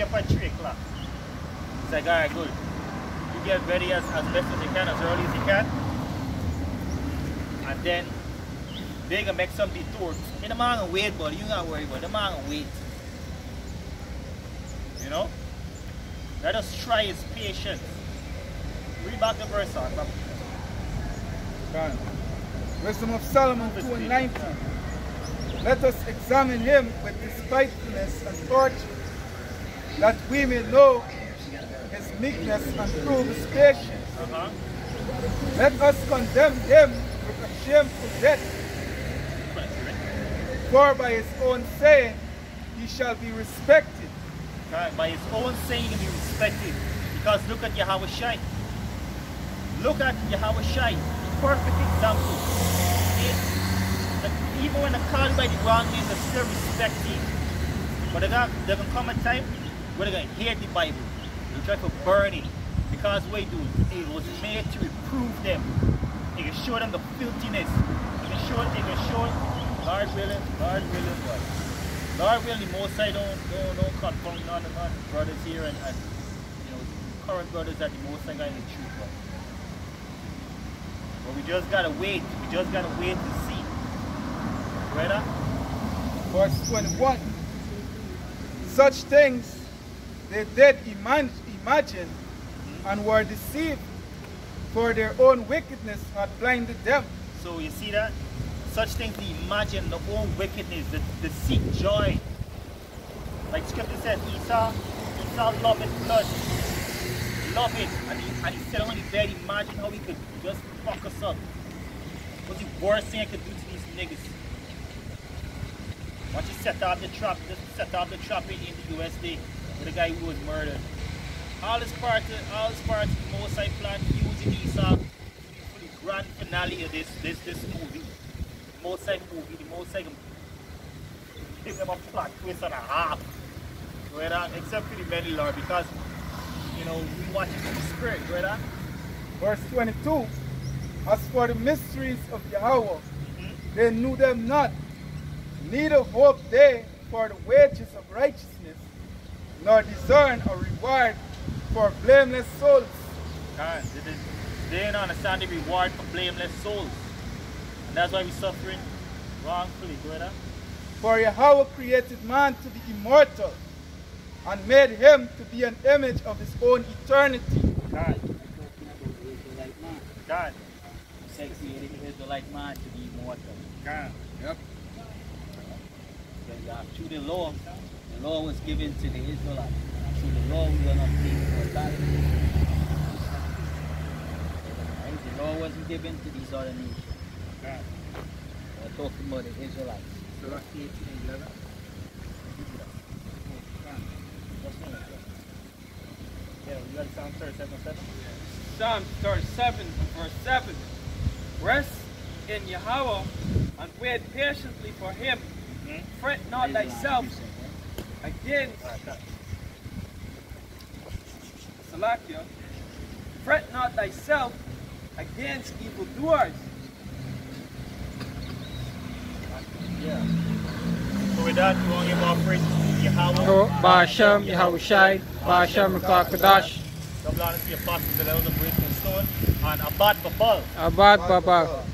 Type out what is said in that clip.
you up at 3 o'clock. It's like, alright, good. You get ready as, as best as you can, as early as you can. And then they're gonna make some detours. Me the man gonna wait, but you not worry about it. the man gonna wait. You know? Let us try his patience. Read back the verse on. Wisdom of Solomon 2 and 19. Let us examine him with despitefulness and torture, that we may know his meekness and prove his patience. Uh-huh. Let us condemn him with a shameful death, for by his own saying he shall be respected. Right, by his own saying he can be respected. Because look at Yahawashi. Look at Yahawashi. Perfect example. Even when they call you by the wrong name, they still respect him. But there's gonna come a time where they're gonna hate the Bible. We'll try to burn it. Because what do, it was made to reprove them. It can show them the filthiness. It can show, it can show, Lord willing, Lord willing, what? Lord willing, the most I don't, don't, don't confound none of none brothers here and, and, you know, current brothers that the most I got in the truth. But, but we just gotta wait. We just gotta wait to see. Brother? Verse 21. Such things they did imagine and were deceived, for their own wickedness had blinded them. So you see that? Such things they imagine the own wickedness, the, the seek joy. Like scripture says, Esau, Esau loved his blood. Love it. And he, and he said on his bed, imagine how he could just fuck us up. What's the worst thing I could do to these niggas? Once you set out the trap, just set out the trap in the USD with the guy who was murdered. All this part of all this part of the Most High plan using Esau for the, for the grand finale of this this this movie. The Most High movie, the can give them a plot twist and a half. Right on, except for the middle Lord, because you know we watch it in the spirit, right on? Verse 22. As for the mysteries of Yahweh, mm-hmm. they knew them not, neither hope they for the wages of righteousness, nor discern a reward for blameless souls. God, they, didn't- they didn't understand the reward for blameless souls. And that's why we're suffering wrongfully, brother. For Yahweh created man to be immortal, and made him to be an image of his own eternity. God, Israelite man. God, He said created the Israelite man to be immortal. God. Yep. Because through the law, the law was given to the Israelites. Through the law, will not be immortality. Right? The law wasn't given to these other nations. We're talking about the Israelites. So that's 18 and 11. Yeah, Psalm 37 7? Psalm 37, verse 7. Rest in Yahweh and wait patiently for him. Mhm. Fret not thyself You said, right? against Alright, Salakia. Fret not thyself against evildoers. Yeah. So with that, you want to give more praises to Yahweh. Oh, Ba'ashem, Yahawashi, Ba'ashem, Kadash, Double honor to the apostles, the elders of Great Millstone, and Abad Babal. Abad Baba.